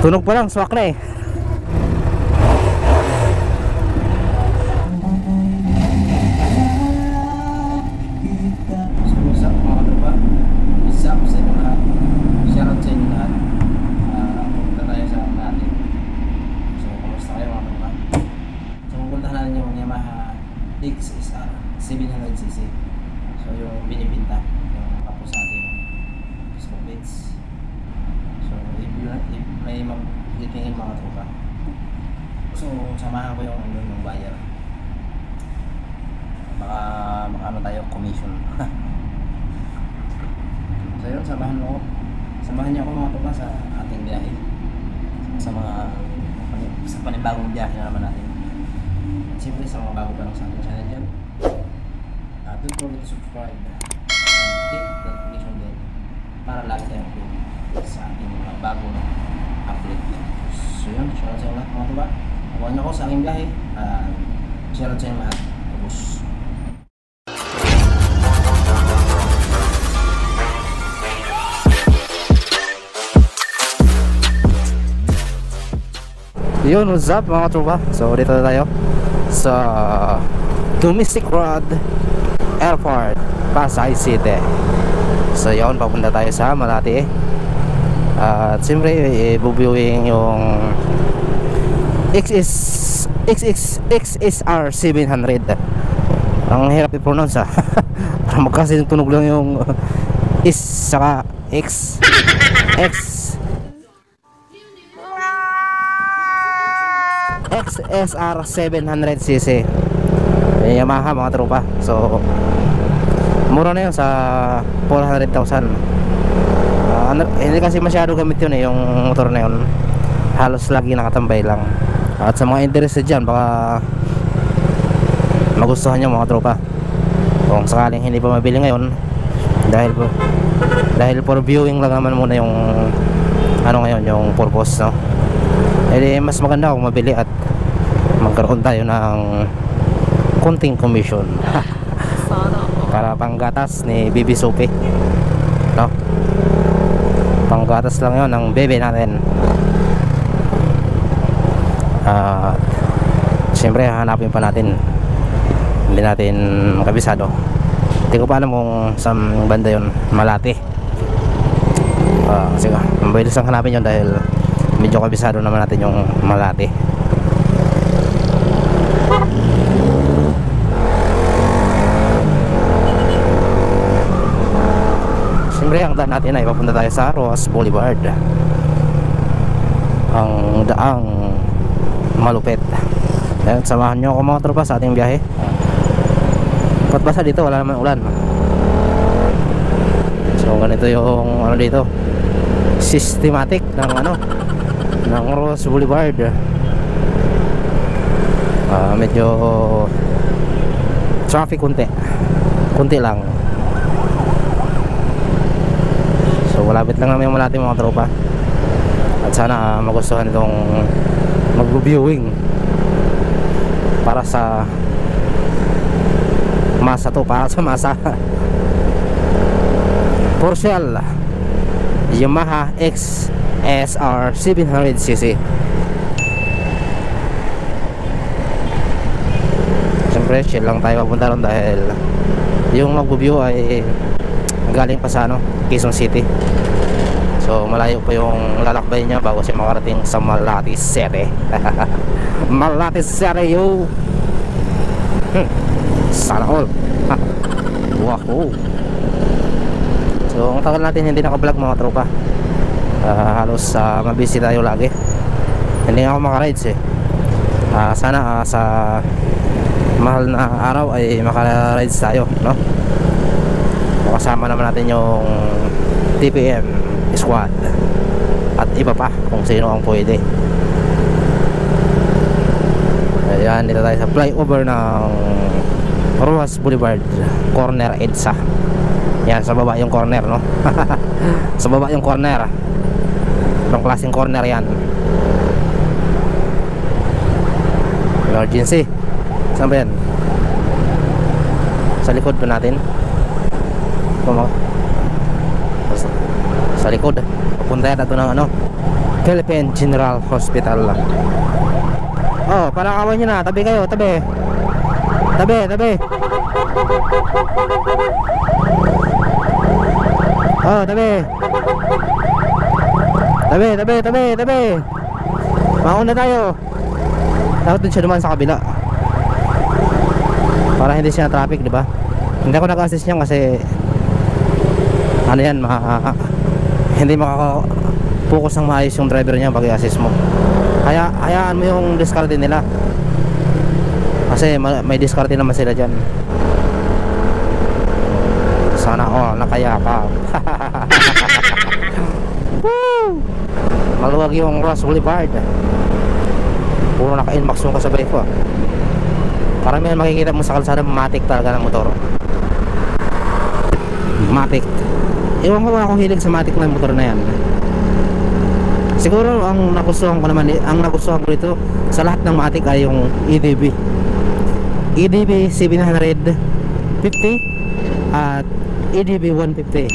Tunog pa lang, swak na eh. So, what's up mga katropa? What's up sa inyo lahat? Shoutout sa inyo lahat. Ah, pupunta tayo sa natin. So, kumusta kayo mga katropa? So, pupuntahan natin yung Yamaha XSR 700cc. So, yung binibinta. Yung kapos sa ating Facebook page. So, if, you, if may magtitingin mga katropa. So, samahan ko yung, yung, yung buyer. Baka makaano tayo commission. So yun, samahan mo ako. Samahan niyo ako mga tropa sa ating biyahe. Sa mga sa panibagong biyahe na naman natin. Siyempre sa mga bago pa lang sa ating channel dyan. Uh, don't forget to subscribe and hit the notification bell para lagi tayong update sa ating mga bagong update. So yun, shoutout sa inyo lahat mga tropa. Abangan niyo ako sa aking biyahe. Uh, shoutout sa inyo lahat. Ubus. Yun, what's up mga tropa? So, dito na tayo sa Domestic Road Airport, Pasay City. So, yun, papunta tayo sa Malati. At siyempre, i-viewing yung XX XSR 700. Ang hirap i-pronounce ah. Para magkasi tunog lang yung is saka X X XSR 700cc May Yamaha mga tropa. So mura na yun sa 400,000 Ah, ano- hindi kasi masyado gamit yun eh yung motor na yun. Halos lagi nakatambay lang. At sa mga interested dyan baka magustuhan nyo mga tropa. Kung sakaling hindi pa mabili ngayon dahil po dahil for viewing lang naman muna yung ano ngayon yung purpose no? Eh mas maganda kung mabili at magkaroon tayo ng konting commission. Para panggatas ni Bibi Sophie. No? Panggatas lang yon ng bebe natin. At siyempre hanapin pa natin. Hindi natin makabisado. Hindi ko pa alam kung saan banda yon Malati Ah, sige. Mabilis lang hanapin yun dahil medyo kabisado naman natin yung Malati Daan natin ay papunta tayo sa Roas Boulevard. Ang daang malupit. Ayan, samahan nyo ako mga tropa sa ating biyahe. Ba't basa dito? Wala naman ulan. So ganito yung ano dito? Systematic ng ano? Ng Roas Boulevard. Ah, Medyo Traffic kunti. Kunti lang So malapit lang namin yung malati mga tropa. At sana ah, magustuhan itong Mag-viewing Para sa Masa to Para sa masa. Porschel Yamaha XSR 700cc Siyempre chill lang tayo papunta ron dahil Yung mag-view ay Galing pa sa ano Quezon City. So malayo pa yung lalakbay niya bago siya makarating sa Malati City. Malati City yo! Hmm. Sana all. Wow So ang tagal natin hindi naka-vlog mga tropa. Ah, Halos uh, mabisi tayo lagi. Hindi ako makarides eh. Ah, Sana ah, sa mahal na araw ay makarides tayo no? Kasama naman natin yung TPM squad at iba pa kung sino ang pwede. Ayan dito tayo sa flyover ng Ruas Boulevard corner EDSA. Yan sa baba yung corner no? Sa baba yung corner. Ibang klaseng corner yan? Emergency. Saan ba yan? Sa likod pa natin Ito, mga- sa, sa likod papunta yata ito ng ano Philippine General Hospital. Oh, palakawan nyo na. Tabi kayo, tabi. Tabi, tabi. Oh, tabi. Tabi, tabi, tabi, tabi. Mauna tayo. Dapat din siya dumaan sa kabila. Para hindi siya traffic, di ba? Hindi ako nag-assist niyan kasi ano yan, ma hindi makaka-focus ng maayos yung driver niya pag i-assist mo. Kaya hayaan mo yung diskarte nila. Kasi ma- may diskarte naman sila diyan. Sana all nakayakap. Woo! Maluwag yung Ross Boulevard. Puro naka-inbox yung kasabay ko. ah. Karamihan makikita mo sa kalsada matic talaga ng motor. Matic. Ewan ko ba kung hilig sa matic na motor na yan. Siguro ang nagustuhan ko naman, ang nagustuhan ko dito sa lahat ng matic ay yung EDB. EDB 750 at EDB 150.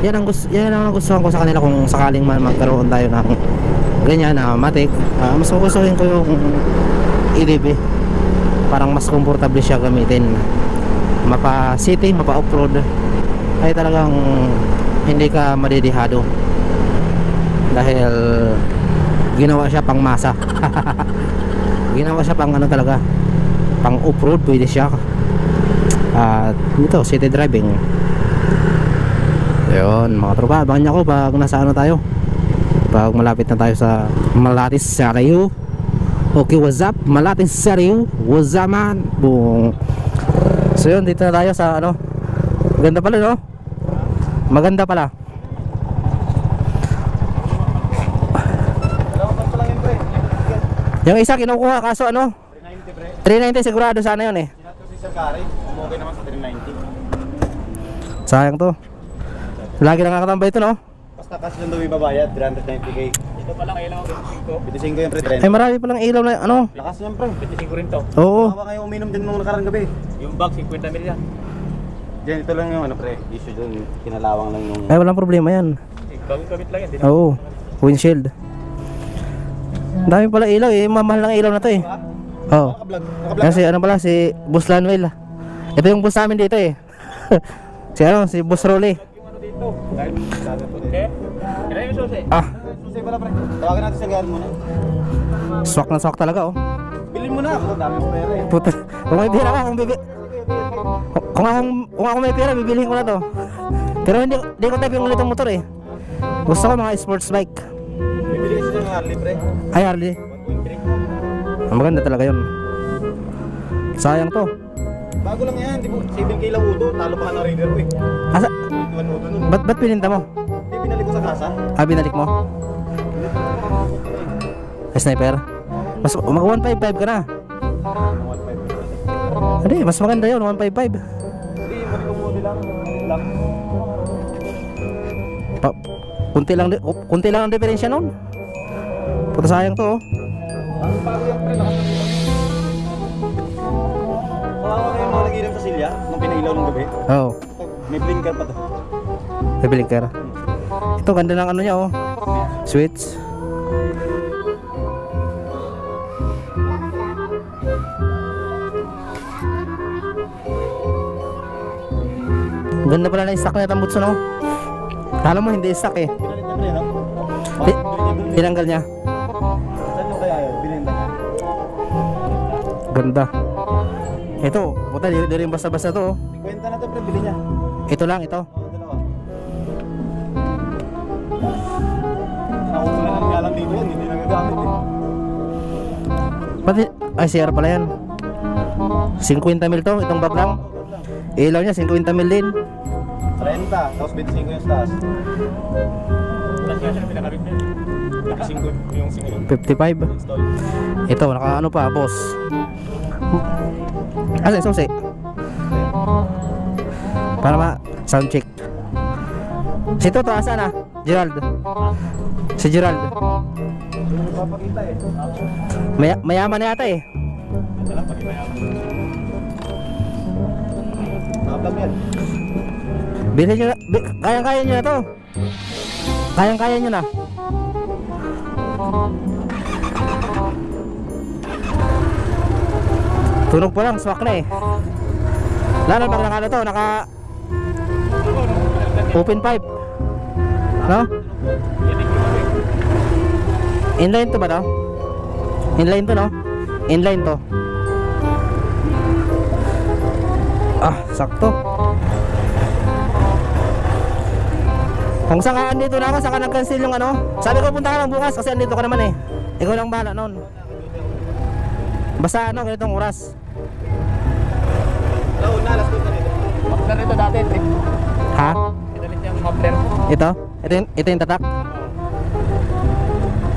Yan ang gusto, yan ang nagustuhan ko sa kanila kung sakaling man magkaroon tayo ng ganyan na matic. Ah, mas gugustuhin ko yung EDB. Parang mas komportable siya gamitin. Mapa city, mapa off-road ay talagang hindi ka madidihado. Dahil ginawa siya pang masa. Ginawa siya pang ano talaga. Pang off-road pwede siya. At ito city driving. Yun mga tropa abangan niyo ako pag nasa ano tayo. Pag malapit na tayo sa Malatis Sarayo okay what's up? Malatis Sarayo what's up man? Boom. so yun dito na tayo sa ano. Ganda pala no maganda pala Yung isa kinukuha kaso ano? 390 pre. 390 sigurado sana yun eh. Sinato si Sir Kari, umugay naman sa 390. Sayang to. Lagi nakakatambay ito no? Basta cash lang daw ibabayad, 390k. Ito pa lang ilaw, 25. 25 yung pre, Ay marami palang ilaw na ano. Lakas yan pre. 25 rin to. Oo. Baka kayo uminom din nung nakarang gabi. Yung bag, 50 mil yan. Diyan, ito lang yung ano pre, issue dun, kinalawang lang yung... Ay walang problema yan. Bagong gamit lang yan. Di na. Oo. Windshield. Dami pala ilaw eh. Mamahal ng ilaw na to eh. Oo. Nakablog, nakablog. Yan si ano pala si Boss Lanuel. ah. Ito yung boss namin dito eh. si ano si Boss Rolly. Yung ano dito. Dahil Okay. Kaya yung susi. Ah, Susi pala pre, tawagan natin sa gaan muna. swak na swak talaga oh. Bilhin mo na ako, dami pera eh. Puta. Kung may pera ka, kung bibi... Kung ako, kung ako may pera, bibilihin ko na to. Pero hindi, hindi ko type yung ganitong motor eh. Gusto ko mga sports bike. Bibili kasi ng Harley pre, Ay, Harley. 1.3. Ang maganda talaga yun. Sayang to. Bago lang yan, di ba? 7k lang udo, talo pa ka ng Raider ko eh. Asa, 21 udo nun. ba't, ba't pininta mo? Hindi, binalik ko sa kasa. Ah, binalik mo? Ay, sniper? Mas, mag 155 ka na. 1.5. Hindi, mas maganda yun, 155. Hindi, balik ko muna lang. lang. Pa, kunti lang, kunti lang ang diferensya nun. Puta sayang to oh. Ang yan pre, Kawawa silya nung pinailaw ng gabi. Oo. Oh, May blinker pa to. bibili ka. Ito, ganda ng ano niya oh. Switch. Ganda pala na stock na itong butso no? Kala mo hindi stock eh. Tinanggal niya. Ganda. Ito, puta, di, di rin basta-basta to oh. Kwenta na to pre, bili niya. Ito lang, ito. Oo, dalawa. Nakuha lang nga lang dito hindi nagagamit eh. Pati, ay CR pala yan. 50 mil to, itong bag lang. Ilaw niya, 50 mil din. 30, tapos 25 yung taas. Tapos nga siya pinakabit niya. Nakasingko yung singko. 55. Install. Ito, naka ano pa, boss. Asa yung susi? Para ma sound check. Si Toto, asa na? Gerald. Si Gerald. Eh. May mayaman na yata eh. Nakablog yan. Bilhin nyo na, kaya-kaya nyo na to. Kayang-kaya nyo na. Tunog pa lang, swak na eh. Lalo pag naka ano to, naka open pipe. No? Inline to ba to? Inline to no? Inline to. Ah, sakto. Kung saan ka andito na ako, saan ka nag-cancel yung ano? Sabi ko punta ka lang bukas kasi andito ka naman eh. Ikaw lang bahala noon. Basta ano, ganitong oras. Hello, na, last na dito. Muffler ito dati, trip. Ha? Niya ang muffler. Ito? Ito yung, ito yung tatak?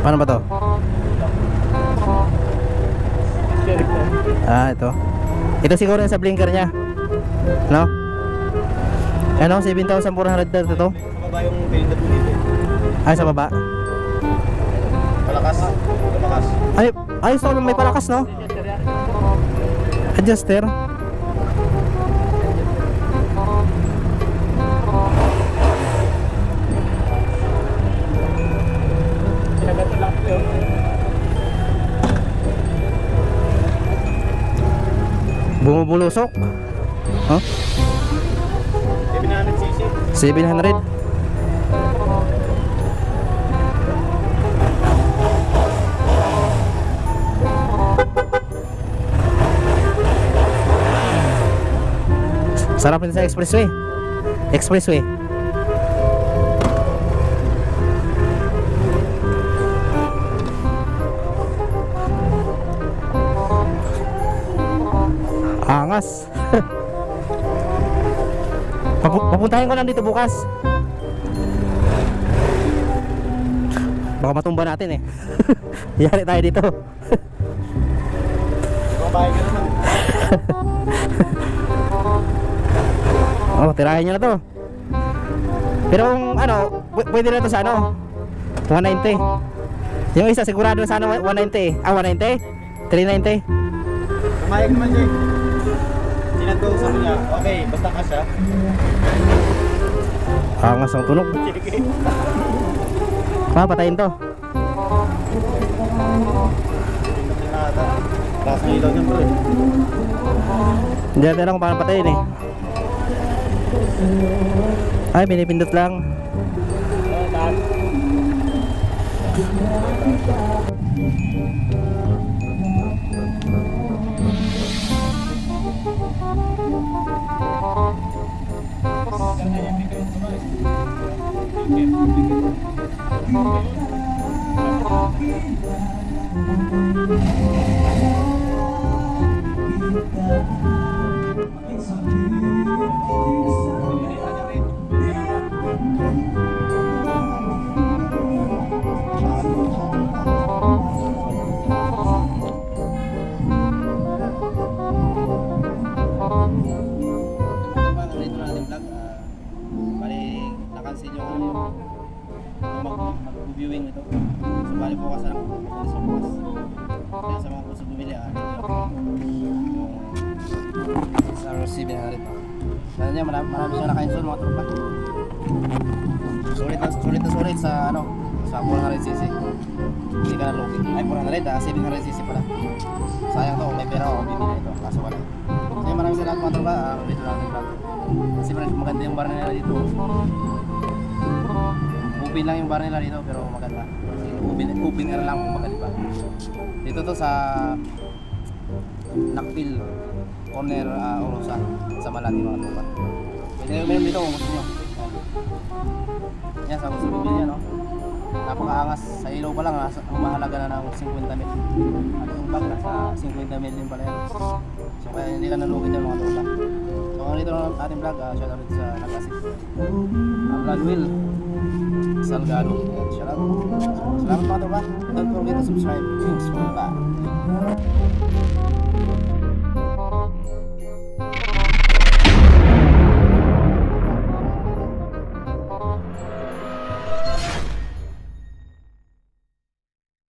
Paano ba to? To. Ah, ito. Ito siguro yung sa blinker niya. No? Ano, 7,400 na ito? Sa baba yung pinindot mo dito. Ay, sa baba. Palakas. Lumakas. Ay, ayos to, may palakas, no? Adjuster. Bumubulusok. Huh? 700 cc. 700. Sarap din sa expressway. Expressway. Angas. Papu- papuntahin ko lang dito bukas. Baka matumba natin eh. Yari tayo dito. Babae ka naman. Oh, tirahin nyo na to. Pero kung ano, pw- pwede na to sa ano? 190. Yung isa sigurado sa ano 190 eh. Ah, 190? 390? Pumayag naman siya. Sinando sa niya. Okay, basta ka siya. Angas ang tunog. Pa, patayin to. Ng ilaw niya bro eh. Hindi natin alam kung paano patayin eh. Ay, pinipindot lang. Dito mag-viewing ito. So, bali bukas na sa bukas. Kaya sa mga gusto bumili, ah, dito lang. Yung sa RC Binaharit. Kaya niya, marami, marami siya naka-install mga tropa. Sulit na, sulit na sulit sa ano, sa 400cc. Hindi ka na lugi. Ay, 400, ah, 700cc pala. Sayang to, may pera ako, bibili ito. Kaso wala. Kaya maraming salamat mga tropa. Ah, dito lang yung. Kasi maganda yung bar nila dito. Open lang yung bar nila dito pero maganda. Open, open air lang di ba? Dito to sa Nakpil corner uh, Orosa sa Malati mga tropa. Pwede kayo meron dito kung gusto nyo. Yan. Sa gusto bibili yan no. Napakaangas sa ilaw pa lang nasa, ang mahalaga na ng 50 mil. At yung bag nasa 50 mil din pala yan. So kaya hindi ka nalugi dyan mga tropa. Lang ang ating vlog, uh, shout out sa nag-assist. Ang vlog will Salgado. Yan, shout out. Salamat mga tropa. Don't forget to subscribe. Thanks for bye.